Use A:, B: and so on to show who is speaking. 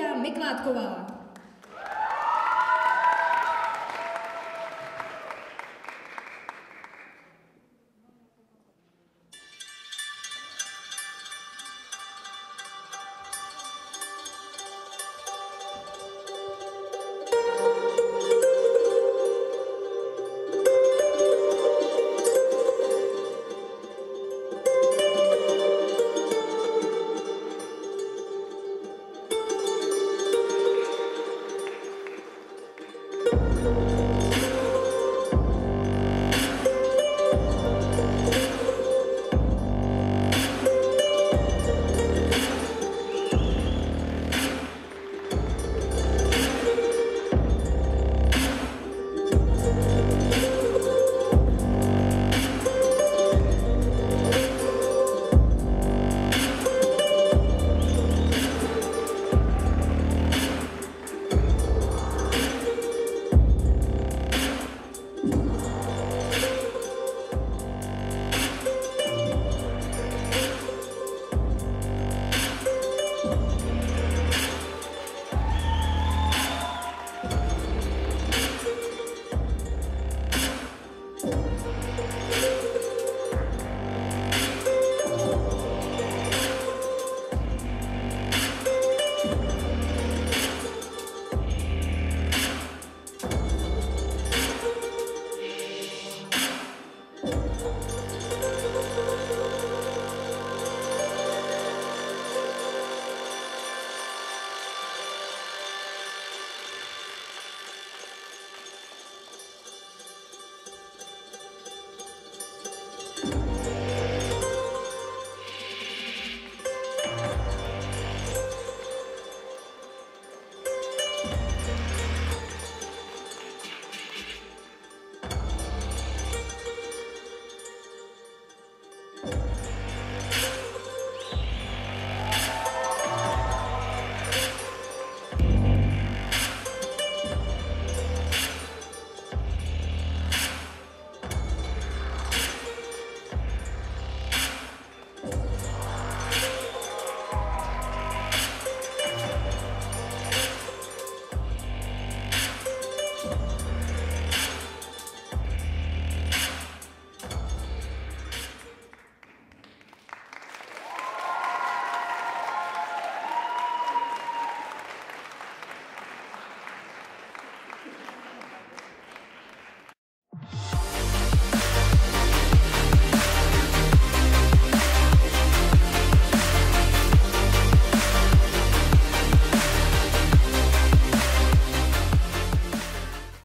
A: Viktoria Mikládková.